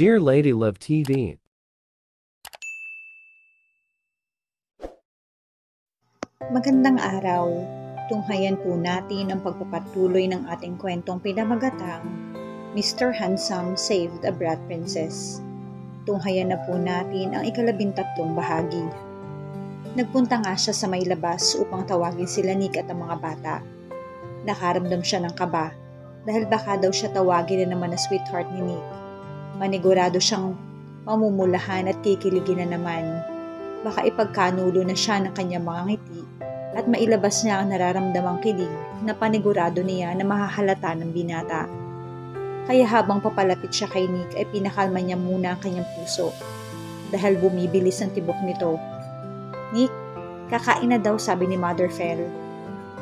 Dear Lady Love TV, Magandang araw. Tunghayan po natin ang pagpapatuloy ng ating kwentong pinamagatang Mr. Handsome Saved a Brat Princess. Tunghayan na po natin ang ikalabintatlong bahagi. Nagpunta nga siya sa may labas upang tawagin sila Nick at ang mga bata. Nakaramdam siya ng kaba dahil baka daw siya tawagin na naman na sweetheart ni Nick. Manigurado siyang mamumulahan at kikiligin na naman baka ipagkanulo na siya ng kanyang mga ngiti at mailabas niya ang nararamdamang kilig na panigurado niya na mahahalata ng binata. Kaya habang papalapit siya kay Nick ay pinakalma niya muna ang kanyang puso dahil bumibilis ang tibok nito. Nick, kakain na daw sabi ni Mother Fell.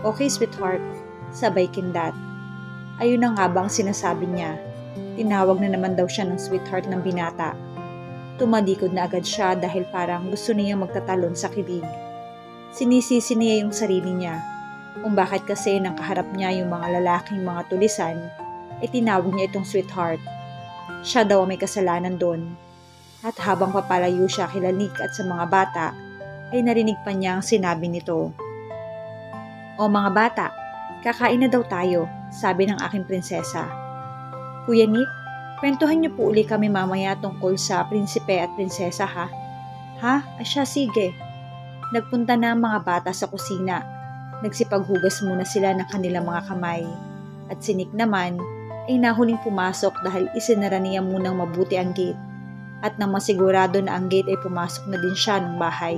Okay sweetheart, sabay kindat. Ayun na nga bang sinasabi niya. Tinawag na naman daw siya ng sweetheart ng binata. Tumalikod na agad siya dahil parang gusto niya magtatalon sa kilig. Sinisisi niya yung sarili niya kung bakit kasi nang kaharap niya yung mga lalaking mga tulisan, ay tinawag niya itong sweetheart. Siya daw may kasalanan doon. At habang papalayo siya kila Nick at sa mga bata, ay narinig pa niya ang sinabi nito. O mga bata, kakain na daw tayo, sabi ng aking prinsesa. Kuya Nick, kwentuhan niyo po uli kami mamaya tungkol sa prinsipe at prinsesa ha? Ha? Asya sige. Nagpunta na ang mga bata sa kusina. Nagsipaghugas muna sila ng kanilang mga kamay. At si Nick naman ay nahuling pumasok dahil isinara niya munang mabuti ang gate. At nang masigurado na ang gate ay pumasok na din siya ng bahay,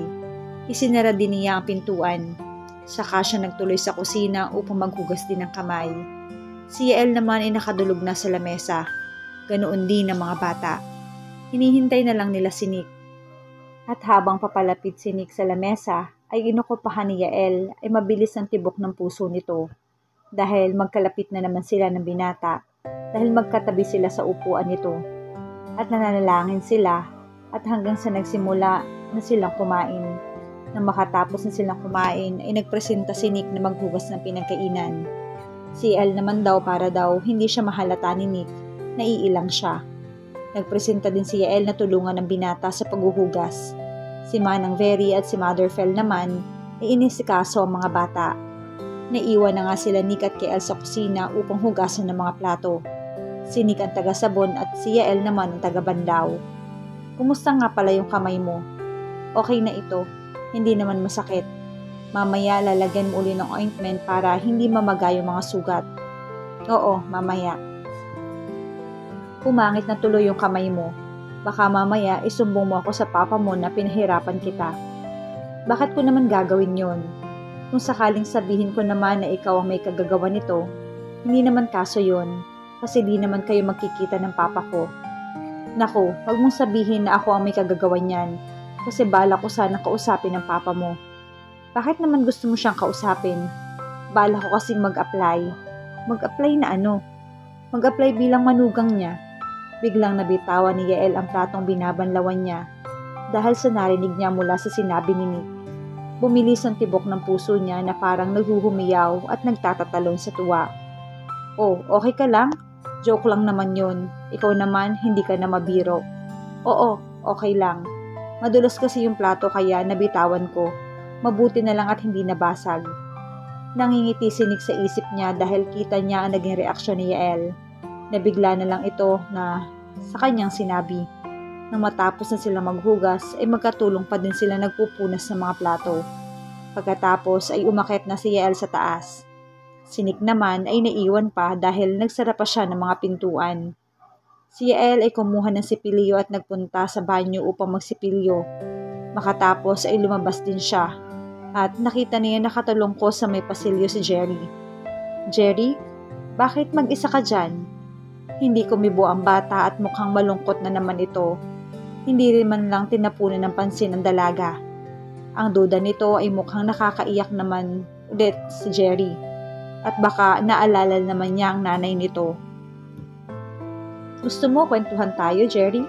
isinara din niya ang pintuan. Saka siya nagtuloy sa kusina upang maghugas din ng kamay. Si Yael naman ay nakadulog na sa lamesa. Ganoon din ang mga bata. Hinihintay na lang nila si Nick. At habang papalapit si Nick sa lamesa, ay inukupahan ni Yael ay mabilis ang tibok ng puso nito. Dahil magkalapit na naman sila ng binata, dahil magkatabi sila sa upuan nito. At nananalangin sila at hanggang sa nagsimula na silang kumain. Nang makatapos na silang kumain, ay nagpresenta si Nick na maghugas ng pinagkainan. Si El naman daw para daw hindi siya mahalata ni Nick, naiilang siya. Nagpresenta din si Yael na tulungan ng binata sa paghuhugas. Si Manang Very at si Mother Fell naman ay inisikaso ang mga bata. Naiwan na nga sila Nick at Kiel sa kusina upang hugasan ng mga plato. Si Nick ang taga-sabon at si Yael naman ang taga-bandaw. Kumusta nga pala yung kamay mo? Okay na ito, hindi naman masakit. Mamaya lalagyan mo uli ng ointment para hindi mamaga yung mga sugat. Oo, mamaya. Pumangit na tuloy yung kamay mo. Baka mamaya isumbong mo ako sa papa mo na pinahirapan kita. Bakit ko naman gagawin yon? Kung sakaling sabihin ko naman na ikaw ang may kagagawa nito, hindi naman kaso yon kasi di naman kayo magkikita ng papa ko. Nako, wag mong sabihin na ako ang may kagagawa niyan kasi bala ko sana kausapin ng papa mo. Bakit naman gusto mo siyang kausapin? Bala ko kasing mag-apply. Mag-apply na ano? Mag-apply bilang manugang niya. Biglang nabitawan ni Yael ang platong binabanlawan niya dahil sa narinig niya mula sa sinabi ni Nick. Bumilis ang tibok ng puso niya na parang naghuhumiyaw at nagtatatalon sa tuwa. Oh, okay ka lang? Joke lang naman yun. Ikaw naman, hindi ka na mabiro. Oo, okay lang. Madulas kasi yung plato kaya nabitawan ko. Mabuti na lang at hindi nabasag. Nangingiti si Nick sa isip niya dahil kita niya ang naging reaksyon ni Yael. Nabigla na lang ito na sa kanyang sinabi. Nang matapos na sila maghugas, ay magkatulong pa din sila nagpupunas ng mga plato. Pagkatapos ay umakit na si Yael sa taas. Si Nick naman ay naiwan pa dahil nagsara pa siya ng mga pintuan. Si Yael ay kumuha ng sipilyo at nagpunta sa banyo upang magsipilyo. Makatapos ay lumabas din siya at nakita niya nakatulong ko sa may pasilyo si Jerry. Jerry, bakit mag-isa ka dyan? Hindi kumibo ang bata at mukhang malungkot na naman ito. Hindi rin man lang tinapunan ng pansin ng dalaga. Ang duda nito ay mukhang nakakaiyak naman ulit si Jerry. At baka naalala naman niya ang nanay nito. Gusto mo kwentuhan tayo, Jerry?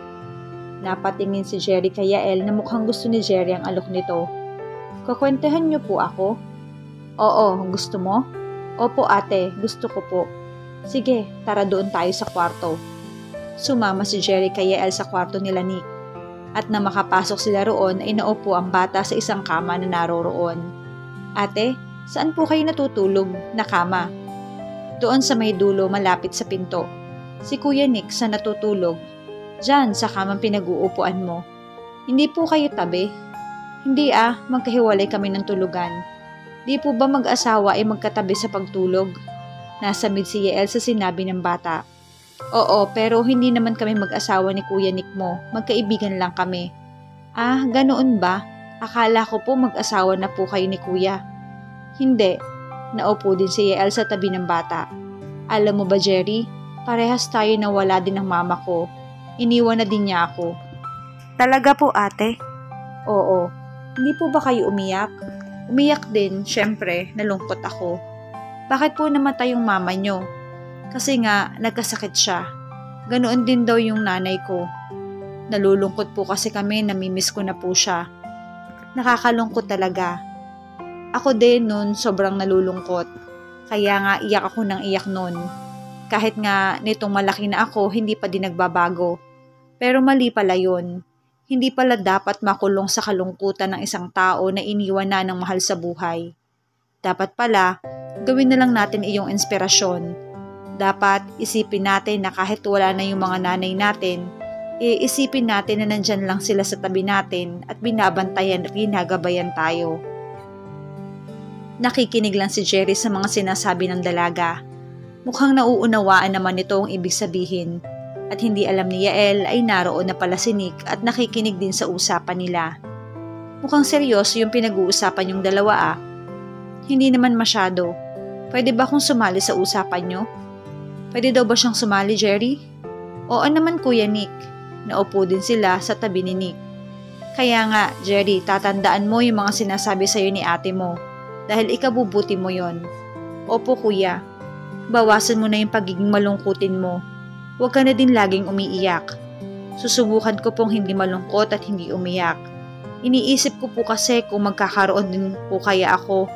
Napatingin si Jerry kay Yael na mukhang gusto ni Jerry ang alok nito. Kakwentehan niyo po ako? Oo, gusto mo? Opo ate, gusto ko po. Sige, tara doon tayo sa kwarto. Sumama si Jerry kay Yael sa kwarto nila Nick. At na makapasok sila roon ay naupo ang bata sa isang kama na naroroon. Ate, saan po kayo natutulog na kama? Doon sa may dulo malapit sa pinto. Si Kuya Nick sa natutulog. Diyan sa kamang pinag-uupuan mo. Hindi po kayo tabi. Hindi ah, magkahiwalay kami ng tulugan. Di po ba mag-asawa ay magkatabi sa pagtulog? Nasa mid si Yael sa sinabi ng bata. Oo, pero hindi naman kami mag-asawa ni Kuya Nick mo. Magkaibigan lang kami. Ah, ganoon ba? Akala ko po mag-asawa na po kayo ni Kuya. Hindi. Naupo din si Yael sa tabi ng bata. Alam mo ba, Jerry? Parehas tayo na wala din ng mama ko. Iniwan na din niya ako. Talaga po, ate? Oo. Hindi po ba kayo umiyak? Umiyak din, syempre, nalungkot ako. Bakit po namatay yung mama nyo? Kasi nga, nagkasakit siya. Ganoon din daw yung nanay ko. Nalulungkot po kasi kami, namimiss ko na po siya. Nakakalungkot talaga. Ako din nun, sobrang nalulungkot. Kaya nga, iyak ako ng iyak nun. Kahit nga nitong malaki na ako, hindi pa din nagbabago. Pero mali pala yun. Hindi pala dapat makulong sa kalungkutan ng isang tao na iniwan na ng mahal sa buhay. Dapat pala, gawin na lang natin iyong inspirasyon. Dapat isipin natin na kahit wala na yung mga nanay natin, iisipin natin na nandyan lang sila sa tabi natin at binabantayan at ginagabayan tayo. Nakikinig lang si Jerry sa mga sinasabi ng dalaga. Mukhang nauunawaan naman nito ang ibig sabihin at hindi alam ni Yael ay naroon na pala si Nick at nakikinig din sa usapan nila. Mukhang seryoso yung pinag-uusapan yung dalawa ah. Hindi naman masyado. Pwede ba kung sumali sa usapan nyo? Pwede daw ba siyang sumali, Jerry? Oo naman, Kuya Nick. Naupo din sila sa tabi ni Nick. Kaya nga, Jerry, tatandaan mo yung mga sinasabi sa'yo ni ate mo. Dahil ikabubuti mo yon. Opo, Kuya. Bawasan mo na yung pagiging malungkutin mo. Huwag ka na din laging umiiyak. Susubukan ko pong hindi malungkot at hindi umiyak. Iniisip ko po kasi kung magkakaroon din po kaya ako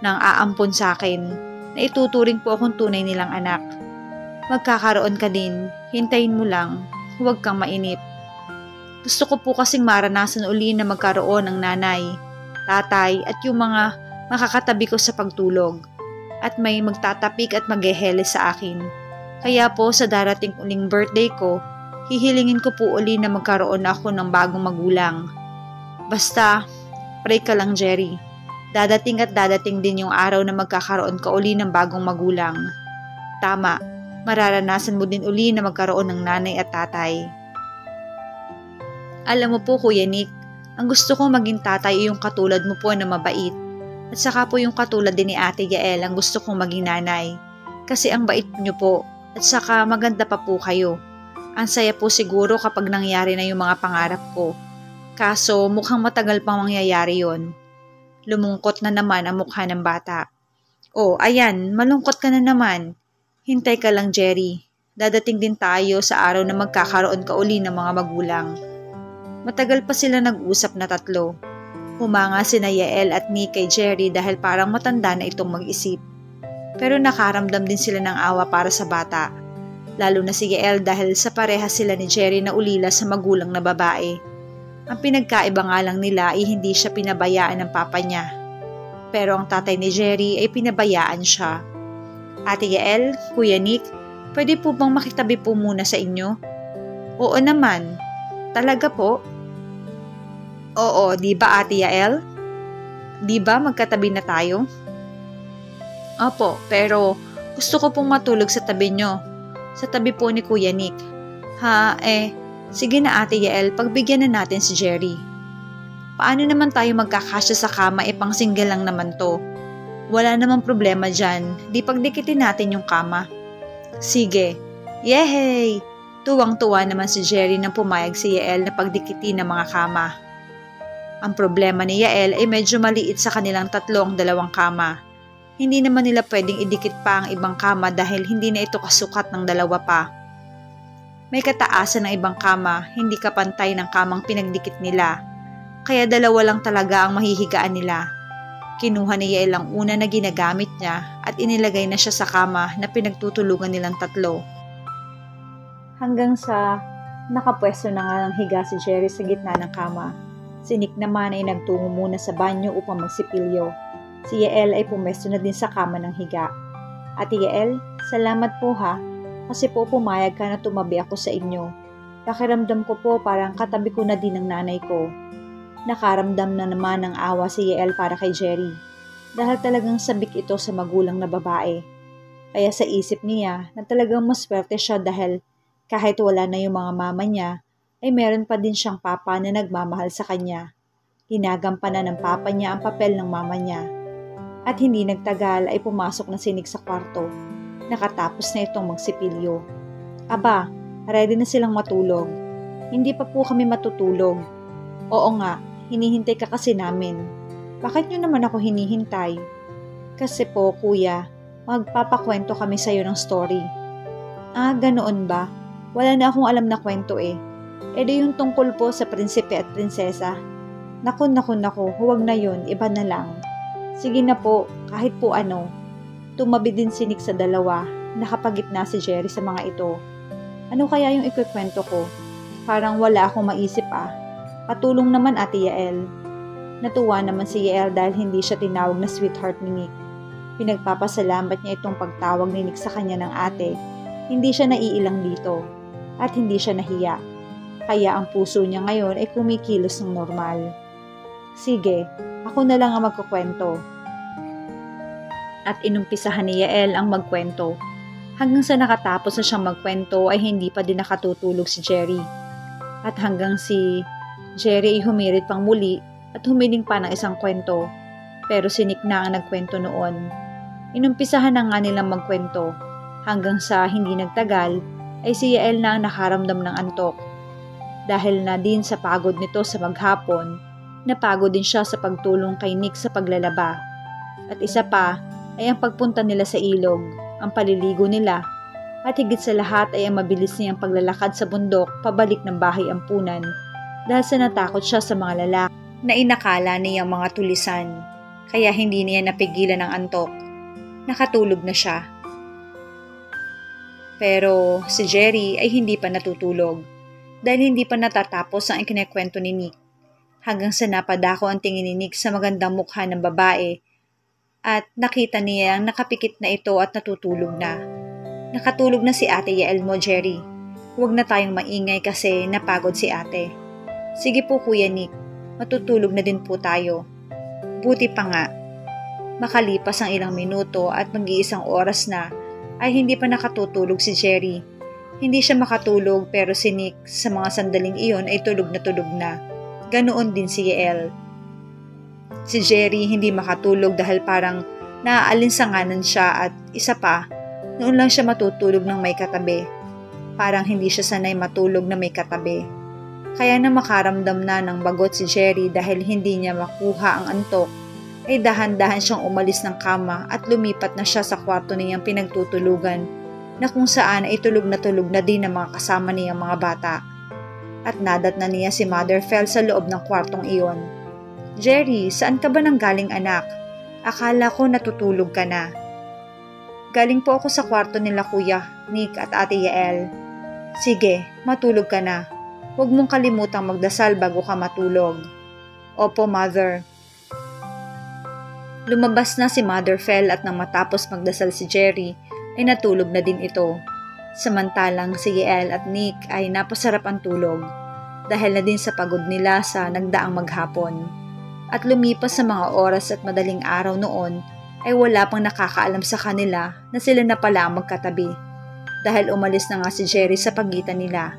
ng aampon sa akin na ituturing po akong tunay nilang anak. Magkakaroon ka din, hintayin mo lang, huwag kang mainip. Gusto ko po kasing maranasan uli na magkaroon ng nanay, tatay at yung mga makakatabi ko sa pagtulog at may magtatapik at maghehele sa akin. Kaya po sa darating uling birthday ko, hihilingin ko po uli na magkaroon ako ng bagong magulang. Basta, pray ka lang Jerry. Dadating at dadating din yung araw na magkakaroon ka uli ng bagong magulang. Tama, mararanasan mo din uli na magkaroon ng nanay at tatay. Alam mo po Kuya Nick, ang gusto kong maging tatay ay yung katulad mo po na mabait. At saka po yung katulad din ni Ate Yael ang gusto kong maging nanay. Kasi ang bait niyo po at saka maganda pa po kayo. Ang saya po siguro kapag nangyari na yung mga pangarap ko. Kaso mukhang matagal pang mangyayari yon. Lumungkot na naman ang mukha ng bata. Oh, ayan, malungkot ka na naman. Hintay ka lang, Jerry. Dadating din tayo sa araw na magkakaroon ka uli ng mga magulang. Matagal pa sila nag-usap na tatlo. Humanga si Yael at Nick kay Jerry dahil parang matanda na itong mag-isip. Pero nakaramdam din sila ng awa para sa bata. Lalo na si Yael dahil sa pareha sila ni Jerry na ulila sa magulang na babae. Ang pinagkaiba nga lang nila ay hindi siya pinabayaan ng papa niya. Pero ang tatay ni Jerry ay pinabayaan siya. Ate Yael, Kuya Nick, pwede po bang makitabi po muna sa inyo? Oo naman. Talaga po? Oo, di ba Ate Yael? Di ba magkatabi na tayo? Opo, pero gusto ko pong matulog sa tabi nyo. Sa tabi po ni Kuya Nick. Ha, eh, sige na Ate Yael, pagbigyan na natin si Jerry. Paano naman tayo magkakasya sa kama eh pang single lang naman to? Wala namang problema dyan, di pagdikitin natin yung kama. Sige, Yehey! Tuwang-tuwa naman si Jerry nang pumayag si Yael na pagdikitin ng mga kama. Ang problema ni Yael ay medyo maliit sa kanilang tatlong dalawang kama. Hindi naman nila pwedeng idikit pa ang ibang kama dahil hindi na ito kasukat ng dalawa pa. May kataasan ng ibang kama, hindi kapantay ng kamang pinagdikit nila. Kaya dalawa lang talaga ang mahihigaan nila. Kinuha ni Yael ang una na ginagamit niya at inilagay na siya sa kama na pinagtutulungan nilang tatlo hanggang sa nakapwesto na nga ng higa si Jerry sa gitna ng kama. Si Nick naman ay nagtungo muna sa banyo upang magsipilyo. Si Yael ay pumesto na din sa kama ng higa. Ate Yael, salamat po ha, kasi po pumayag ka na tumabi ako sa inyo. Pakiramdam ko po parang katabi ko na din ng nanay ko. Nakaramdam na naman ng awa si Yael para kay Jerry. Dahil talagang sabik ito sa magulang na babae. Kaya sa isip niya na talagang maswerte siya dahil kahit wala na yung mga mama niya, ay meron pa din siyang papa na nagmamahal sa kanya. Ginagampanan ng papa niya ang papel ng mama niya. At hindi nagtagal ay pumasok na sinig sa kwarto. Nakatapos na itong magsipilyo. Aba, ready na silang matulog. Hindi pa po kami matutulog. Oo nga, hinihintay ka kasi namin. Bakit nyo naman ako hinihintay? Kasi po, kuya, magpapakwento kami sa'yo ng story. Ah, ganoon ba? Wala na akong alam na kwento eh. E di yung tungkol po sa prinsipe at prinsesa. Naku, naku, naku, huwag na yun, iba na lang. Sige na po, kahit po ano. Tumabi din sinik sa dalawa, nakapagitna si Jerry sa mga ito. Ano kaya yung ikwikwento ko? Parang wala akong maisip ah. Patulong naman ate Yael. Natuwa naman si Yael dahil hindi siya tinawag na sweetheart ni Nick. Pinagpapasalamat niya itong pagtawag ni Nick sa kanya ng ate. Hindi siya naiilang dito at hindi siya nahiya. Kaya ang puso niya ngayon ay kumikilos ng normal. Sige, ako na lang ang magkukwento. At inumpisahan ni Yael ang magkwento. Hanggang sa nakatapos na siyang magkwento ay hindi pa din nakatutulog si Jerry. At hanggang si Jerry ay humirit pang muli at humiling pa ng isang kwento. Pero si Nick na ang nagkwento noon. Inumpisahan na nga nilang magkwento hanggang sa hindi nagtagal ay si Yael na ang nakaramdam ng antok. Dahil na din sa pagod nito sa maghapon, napagod din siya sa pagtulong kay Nick sa paglalaba. At isa pa ay ang pagpunta nila sa ilog, ang paliligo nila, at higit sa lahat ay ang mabilis niyang paglalakad sa bundok pabalik ng bahay ampunan dahil sa natakot siya sa mga lalaki na inakala niyang mga tulisan, kaya hindi niya napigilan ng antok. Nakatulog na siya pero si Jerry ay hindi pa natutulog dahil hindi pa natatapos ang ikinekwento ni Nick. Hanggang sa napadako ang tingin ni Nick sa magandang mukha ng babae at nakita niya ang nakapikit na ito at natutulog na. Nakatulog na si ate Yael mo, Jerry. Huwag na tayong maingay kasi napagod si ate. Sige po kuya Nick, matutulog na din po tayo. Buti pa nga. Makalipas ang ilang minuto at mag-iisang oras na ay hindi pa nakatutulog si Jerry. Hindi siya makatulog pero si Nick sa mga sandaling iyon ay tulog na tulog na. Ganoon din si Yael. Si Jerry hindi makatulog dahil parang naaalinsanganan siya at isa pa, noon lang siya matutulog ng may katabi. Parang hindi siya sanay matulog na may katabi. Kaya na makaramdam na ng bagot si Jerry dahil hindi niya makuha ang antok ay dahan-dahan siyang umalis ng kama at lumipat na siya sa kwarto niyang pinagtutulugan na kung saan ay tulog na tulog na din ang mga kasama niyang mga bata. At nadat na niya si Mother Fell sa loob ng kwartong iyon. Jerry, saan ka ba nang galing anak? Akala ko natutulog ka na. Galing po ako sa kwarto nila kuya, Nick at ate Yael. Sige, matulog ka na. Huwag mong kalimutang magdasal bago ka matulog. Opo, mother. Lumabas na si Mother Fell at nang matapos magdasal si Jerry, ay natulog na din ito. Samantalang si Yael at Nick ay napasarap ang tulog dahil na din sa pagod nila sa nagdaang maghapon. At lumipas sa mga oras at madaling araw noon ay wala pang nakakaalam sa kanila na sila na pala ang magkatabi dahil umalis na nga si Jerry sa pagitan nila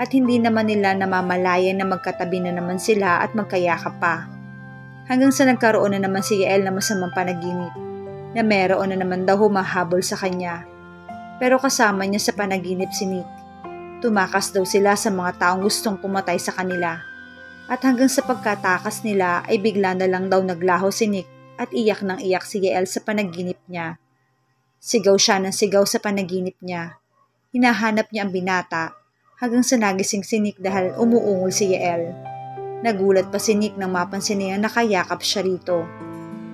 at hindi naman nila namamalayan na magkatabi na naman sila at magkayakap pa hanggang sa nagkaroon na naman si Yael na masamang panaginip na meron na naman daw humahabol sa kanya. Pero kasama niya sa panaginip si Nick. Tumakas daw sila sa mga taong gustong pumatay sa kanila. At hanggang sa pagkatakas nila ay bigla na lang daw naglaho si Nick at iyak ng iyak si Yael sa panaginip niya. Sigaw siya ng sigaw sa panaginip niya. Hinahanap niya ang binata hanggang sa nagising si Nick dahil umuungol si Yael. Nagulat pa si Nick nang mapansin niya nakayakap siya rito.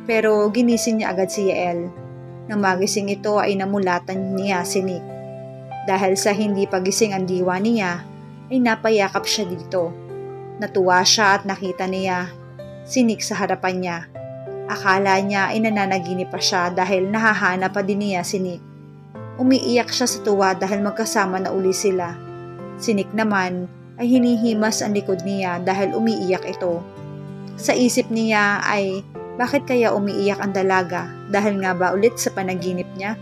Pero ginising niya agad si Yael. Nang magising ito ay namulatan niya si Nick. Dahil sa hindi pagising ang diwa niya, ay napayakap siya dito. Natuwa siya at nakita niya si Nick sa harapan niya. Akala niya ay nananaginip pa siya dahil nahahanap pa din niya si Nick. Umiiyak siya sa tuwa dahil magkasama na uli sila. Si Nick naman ay hinihimas ang likod niya dahil umiiyak ito. Sa isip niya ay bakit kaya umiiyak ang dalaga? Dahil nga ba ulit sa panaginip niya?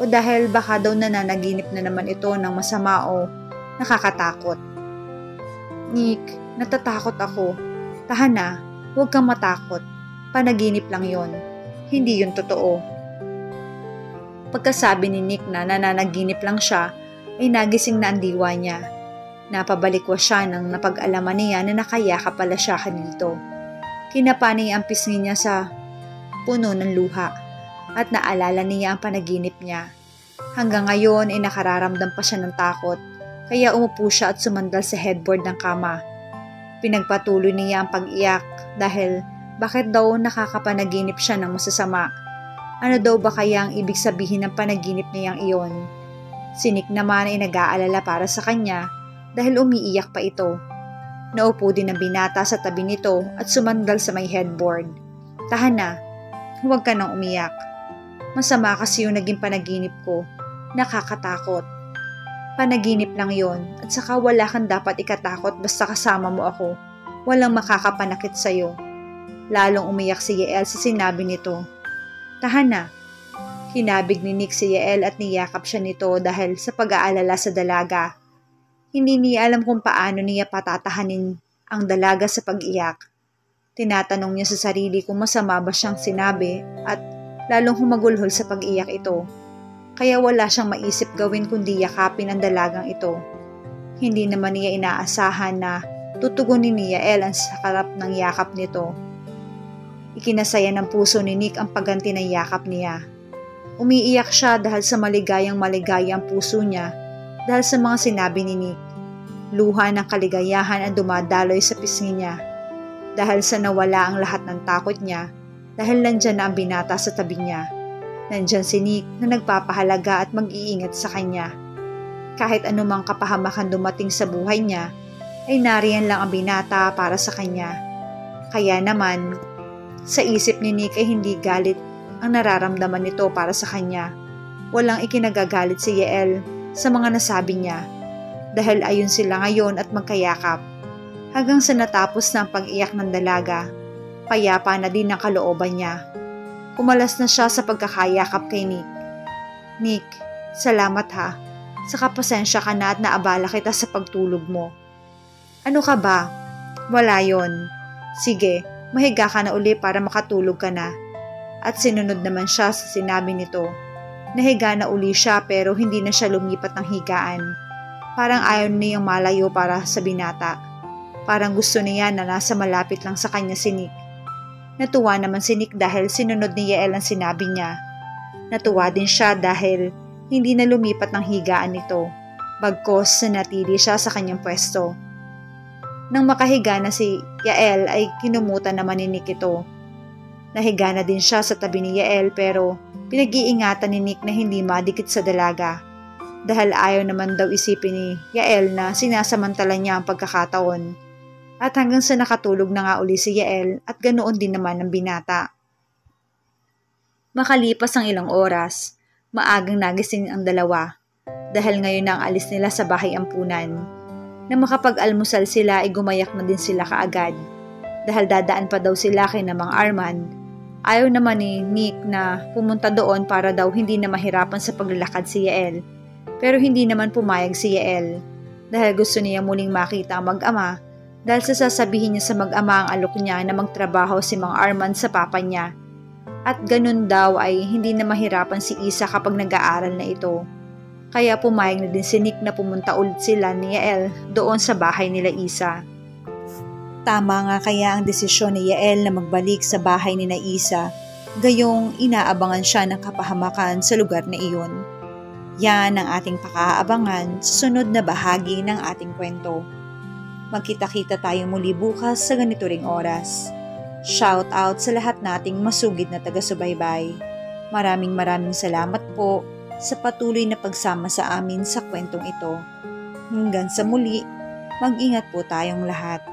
O dahil baka daw nananaginip na naman ito ng masama o nakakatakot? Nick, natatakot ako. Tahan na, huwag kang matakot. Panaginip lang yon. Hindi yun totoo. Pagkasabi ni Nick na nananaginip lang siya, ay nagising na ang diwa niya. Napabalikwa siya nang napag-alaman niya na nakayaka pala siya dito. Kinapani ang pisngi niya sa puno ng luha at naalala niya ang panaginip niya. Hanggang ngayon ay nakararamdam pa siya ng takot kaya umupo siya at sumandal sa headboard ng kama. Pinagpatuloy niya ang pag-iyak dahil bakit daw nakakapanaginip siya ng masasama. Ano daw ba kaya ang ibig sabihin ng panaginip niyang iyon? Sinik naman ay nag-aalala para sa kanya dahil umiiyak pa ito Naupo din ang binata sa tabi nito at sumandal sa may headboard. Tahan na, huwag ka nang umiyak. Masama kasi yung naging panaginip ko. Nakakatakot. Panaginip lang yon at saka wala kang dapat ikatakot basta kasama mo ako. Walang makakapanakit sa'yo. Lalong umiyak si Yael sa sinabi nito. Tahan na. Hinabig ni Nick si Yael at niyakap siya nito dahil sa pag-aalala sa dalaga hindi niya alam kung paano niya patatahanin ang dalaga sa pag-iyak. Tinatanong niya sa sarili kung masama ba siyang sinabi at lalong humagulhol sa pag-iyak ito. Kaya wala siyang maisip gawin kundi yakapin ang dalagang ito. Hindi naman niya inaasahan na tutugunin niya Ellen sa karap ng yakap nito. Ikinasaya ng puso ni Nick ang pagganti ng yakap niya. Umiiyak siya dahil sa maligayang maligayang puso niya dahil sa mga sinabi ni Nick. Luha ng kaligayahan ang dumadaloy sa pisngi niya. Dahil sa nawala ang lahat ng takot niya, dahil nandyan na ang binata sa tabi niya. Nandyan si Nick na nagpapahalaga at mag-iingat sa kanya. Kahit anumang kapahamakan dumating sa buhay niya, ay nariyan lang ang binata para sa kanya. Kaya naman, sa isip ni Nick ay hindi galit ang nararamdaman nito para sa kanya. Walang ikinagagalit si Yael sa mga nasabi niya dahil ayon sila ngayon at magkayakap. Hanggang sa natapos na ang pag-iyak ng dalaga, payapa na din ang kalooban niya. Kumalas na siya sa pagkakayakap kay Nick. Nick, salamat ha. Sa kapasensya ka na at naabala kita sa pagtulog mo. Ano ka ba? Wala yon. Sige, mahiga ka na uli para makatulog ka na. At sinunod naman siya sa sinabi nito. Nahiga na uli siya pero hindi na siya lumipat ng higaan. Parang ayaw niyang malayo para sa binata. Parang gusto niya na nasa malapit lang sa kanya si Nick. Natuwa naman si Nick dahil sinunod ni Yael ang sinabi niya. Natuwa din siya dahil hindi na lumipat ng higaan nito. Bagkos natili siya sa kanyang pwesto. Nang makahiga na si Yael ay kinumutan naman ni Nick ito. Nahiga na din siya sa tabi ni Yael pero Pinag-iingatan ni Nick na hindi madikit sa dalaga dahil ayaw naman daw isipin ni Yael na sinasamantala niya ang pagkakataon. At hanggang sa nakatulog na nga uli si Yael at ganoon din naman ang binata. Makalipas ang ilang oras, maagang nagising ang dalawa dahil ngayon na ang alis nila sa bahay ampunan. Na makapag-almusal sila ay gumayak na din sila kaagad dahil dadaan pa daw sila kay namang Armand Ayaw naman ni Nick na pumunta doon para daw hindi na mahirapan sa paglalakad si Yael. Pero hindi naman pumayag si Yael dahil gusto niya muling makita ang mag-ama dahil sa sasabihin niya sa mag-ama ang alok niya na magtrabaho si Mang Arman sa papa niya. At ganun daw ay hindi na mahirapan si Isa kapag nag-aaral na ito. Kaya pumayag na din si Nick na pumunta ulit sila ni Yael doon sa bahay nila Isa. Tama nga kaya ang desisyon ni Yael na magbalik sa bahay ni na Isa, gayong inaabangan siya ng kapahamakan sa lugar na iyon. Yan ang ating pakaabangan sa sunod na bahagi ng ating kwento. Magkita-kita tayo muli bukas sa ganito ring oras. Shout out sa lahat nating masugid na taga-subaybay. Maraming maraming salamat po sa patuloy na pagsama sa amin sa kwentong ito. Hanggang sa muli, mag-ingat po tayong lahat.